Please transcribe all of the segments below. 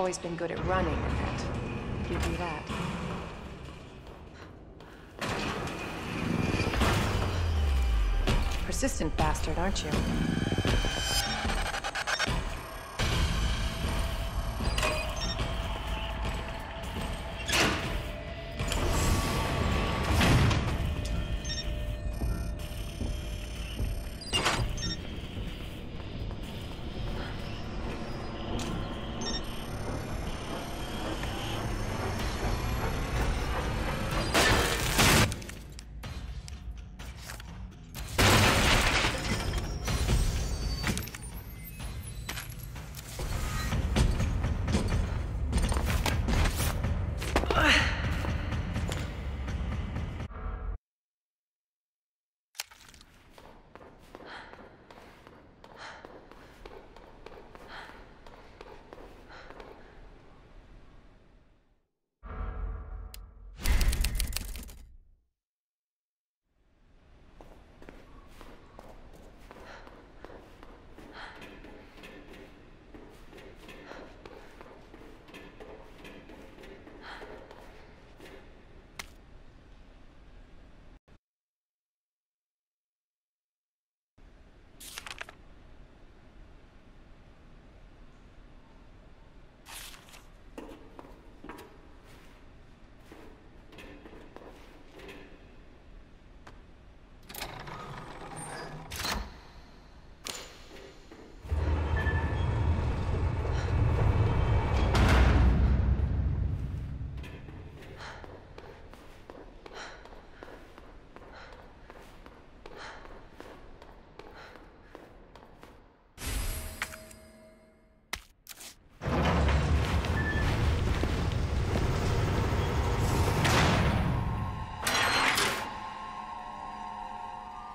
always been good at running. Give you that. Persistent bastard, aren't you?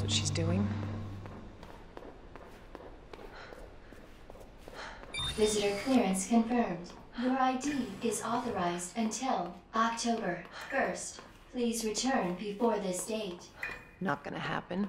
Knows what she's doing. Visitor clearance confirmed. Your ID is authorized until October 1st. Please return before this date. Not gonna happen.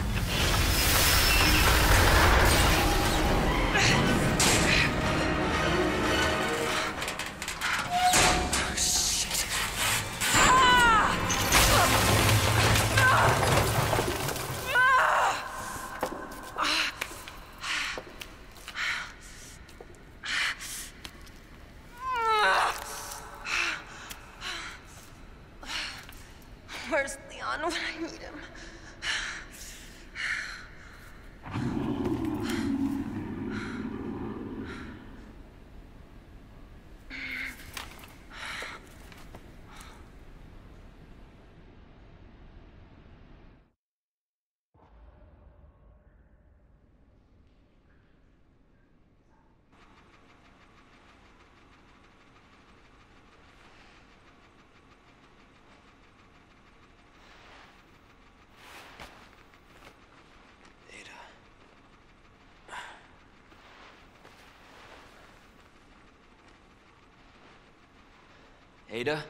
Ada?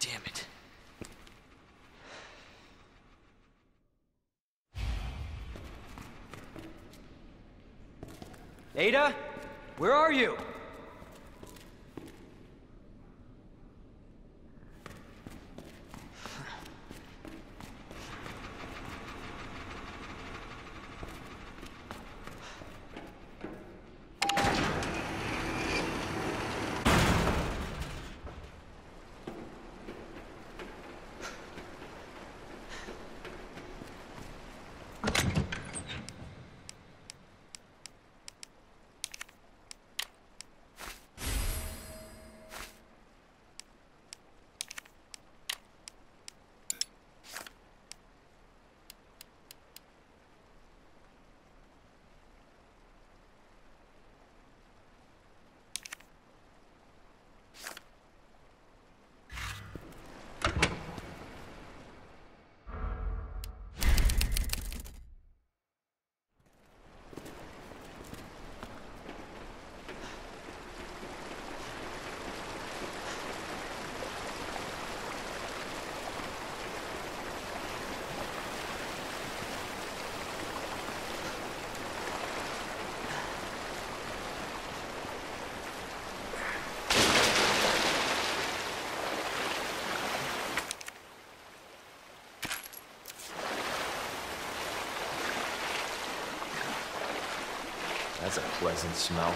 Damn it. Ada? Where are you? That's a pleasant smell.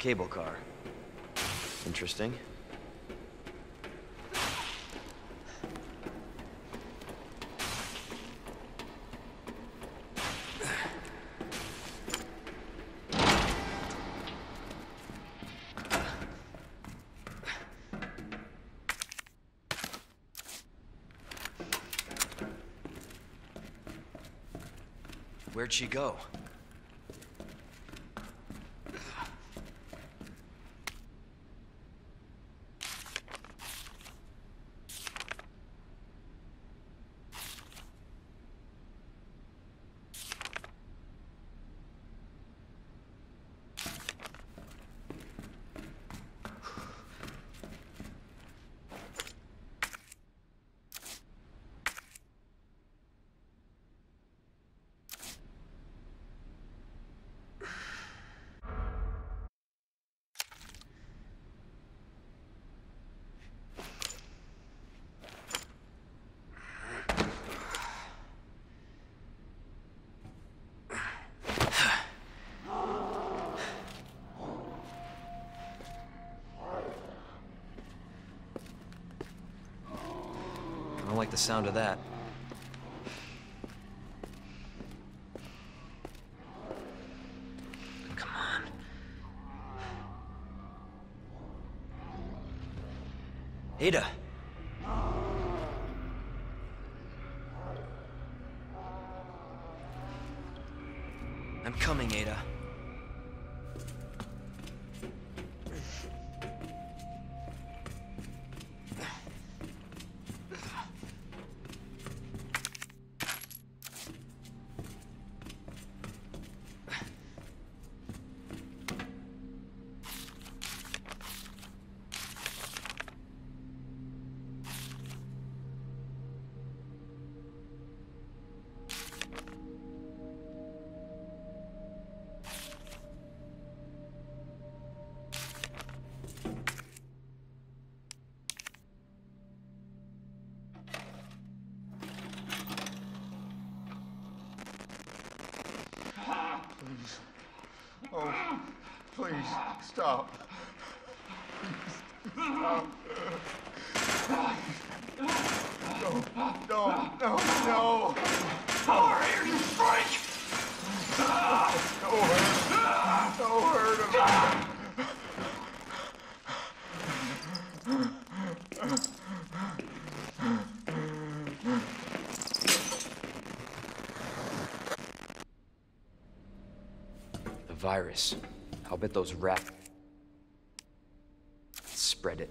Cable car. Interesting. Where'd she go? I don't like the sound of that. Oh, please, stop. Stop. No, no, no, no. Over here, you freak! No hurt. No hurt. The virus. I'll bet those rats Spread it.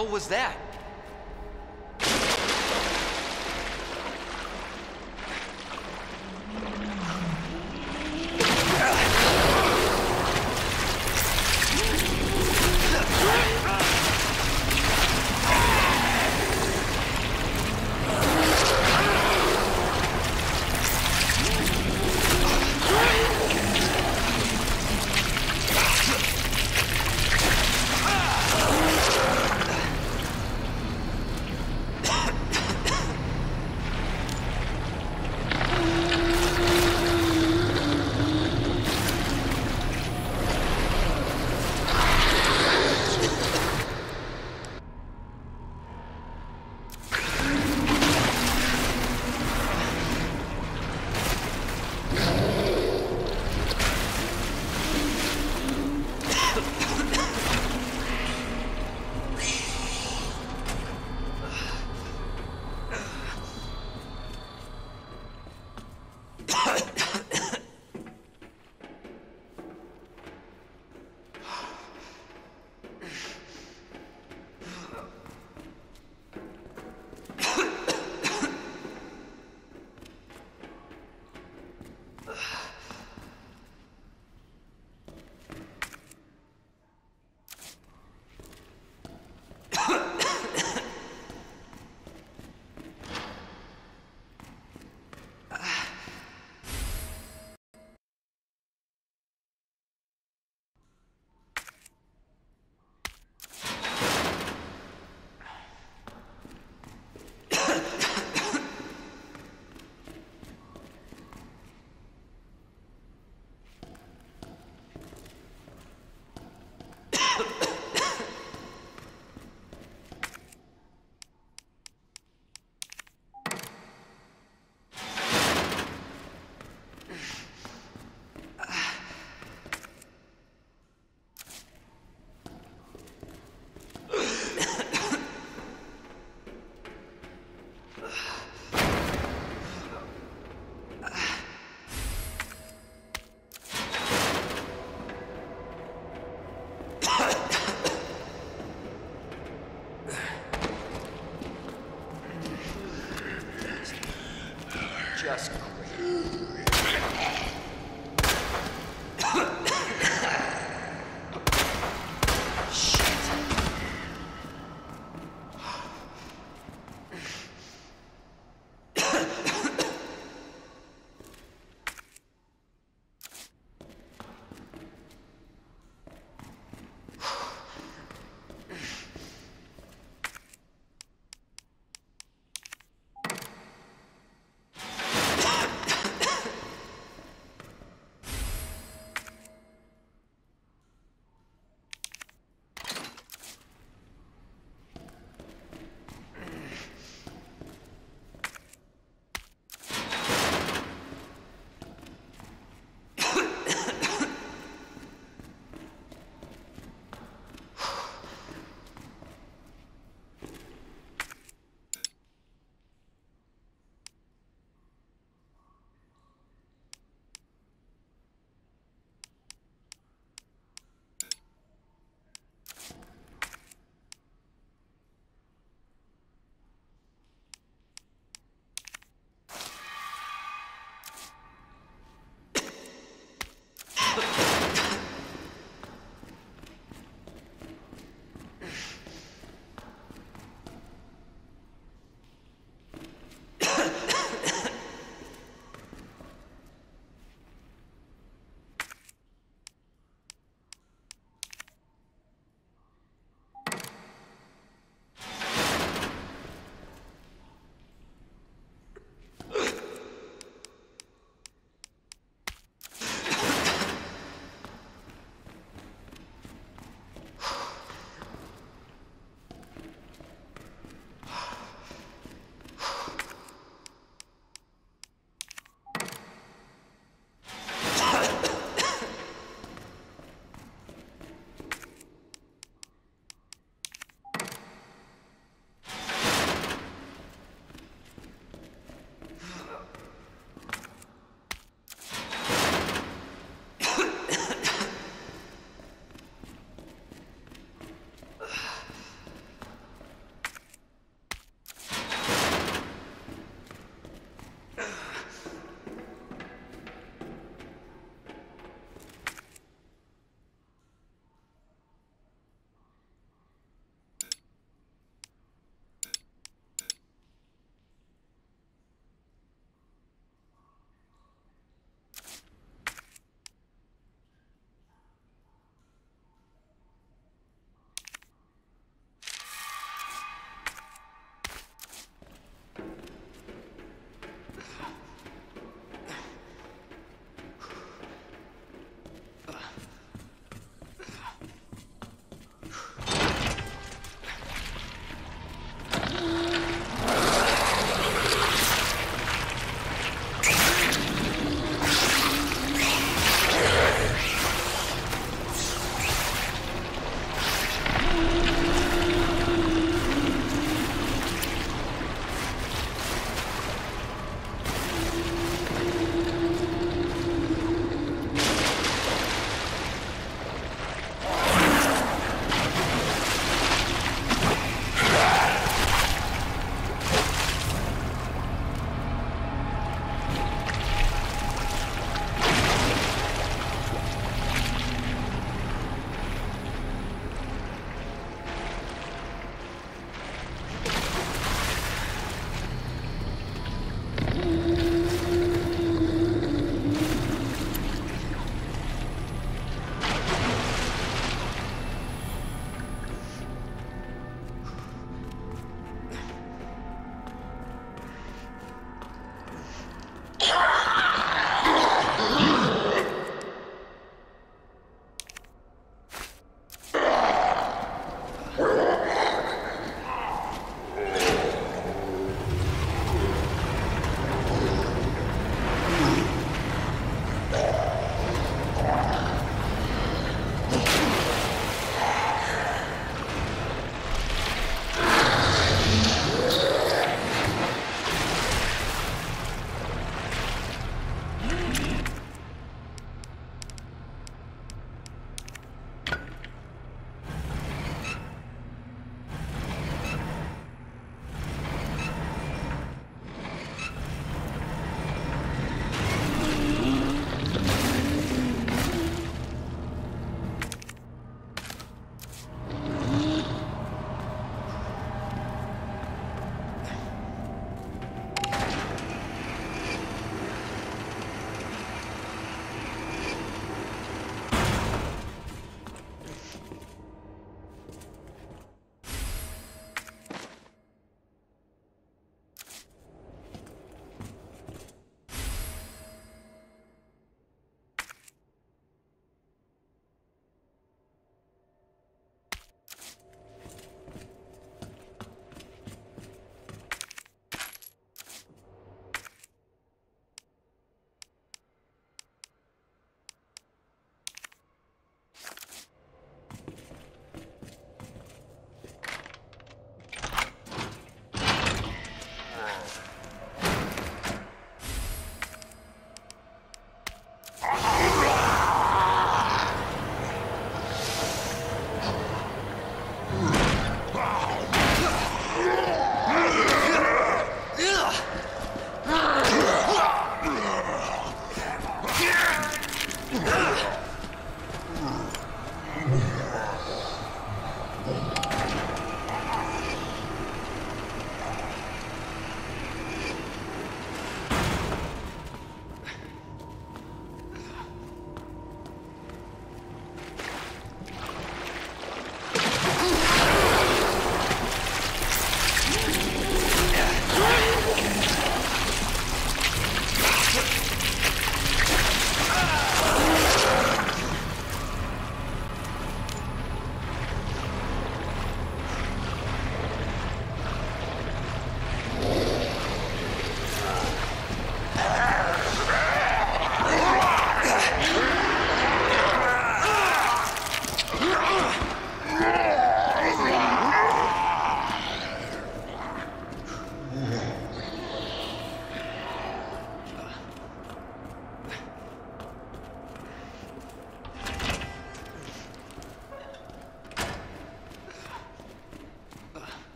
Hell was that?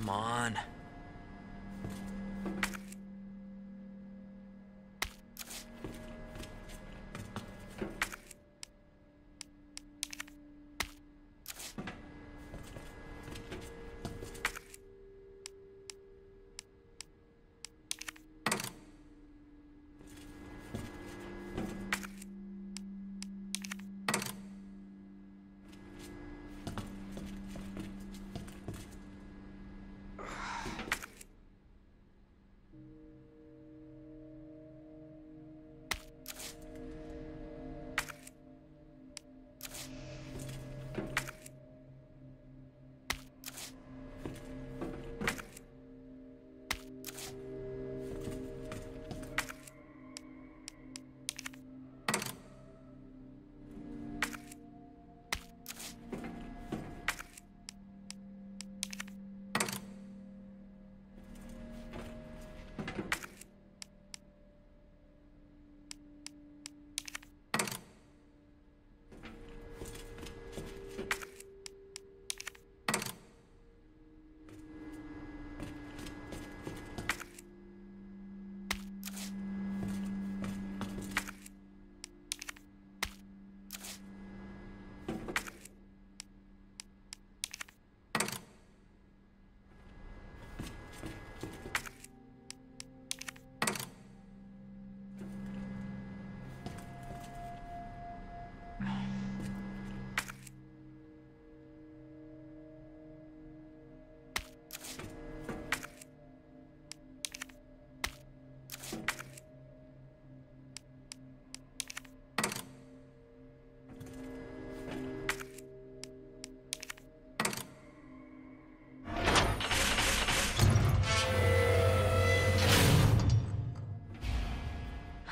Come on.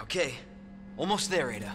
Okay, almost there, Ada.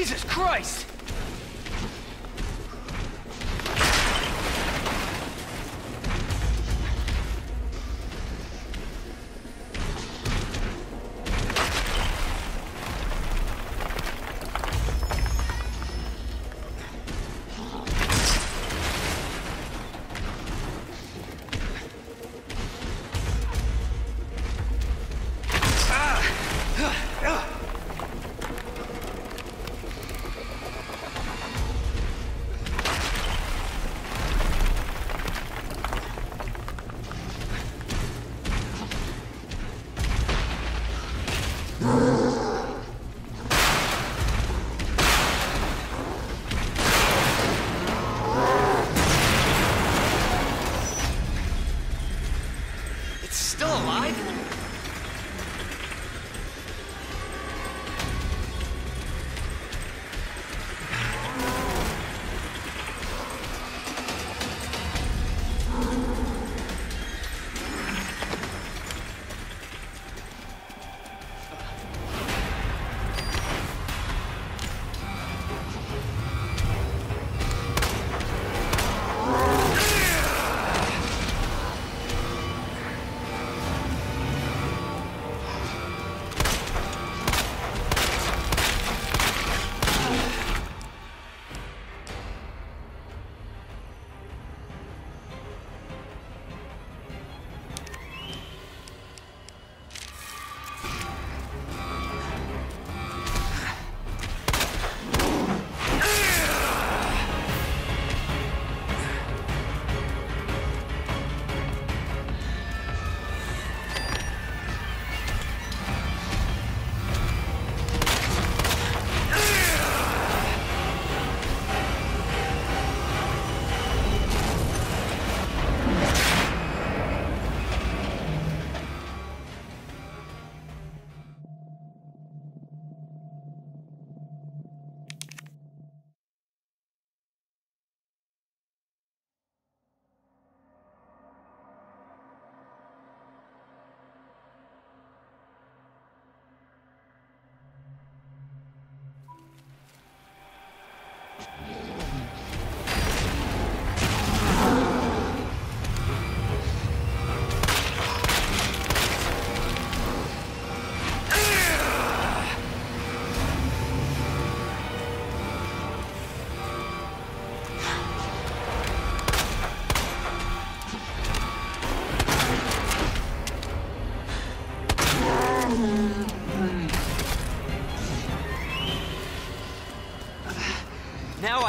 Jesus Christ!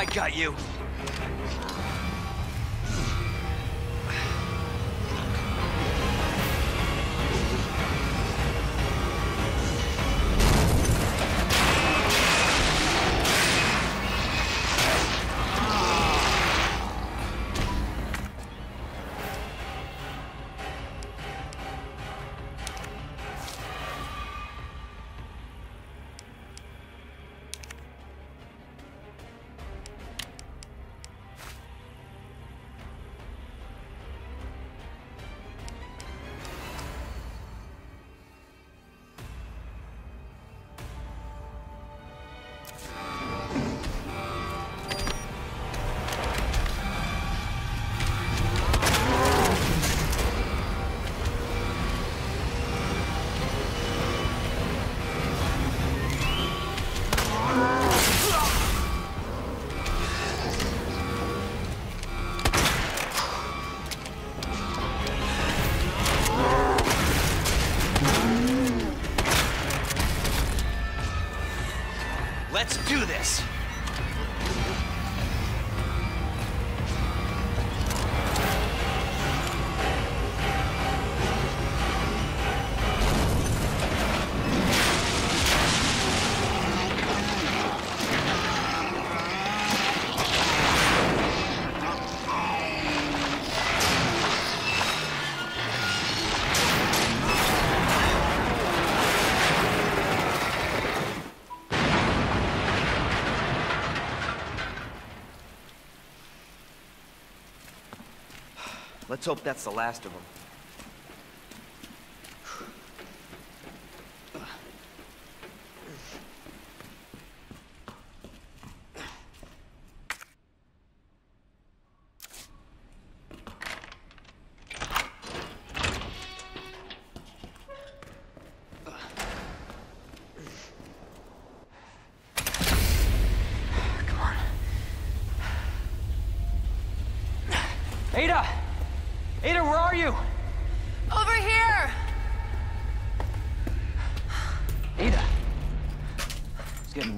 I got you. Let's do this. Let's hope that's the last of them. Ada, where are you? Over here! Ada! I was getting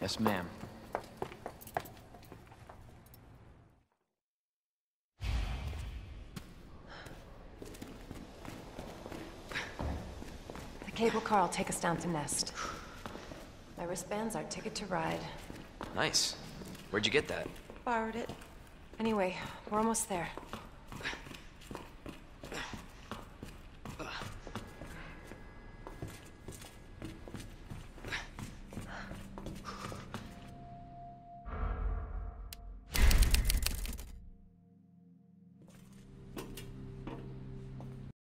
Yes, ma'am. The cable car will take us down to Nest. My wristband's our ticket to ride. Nice. Where'd you get that? Borrowed it. Anyway, we're almost there.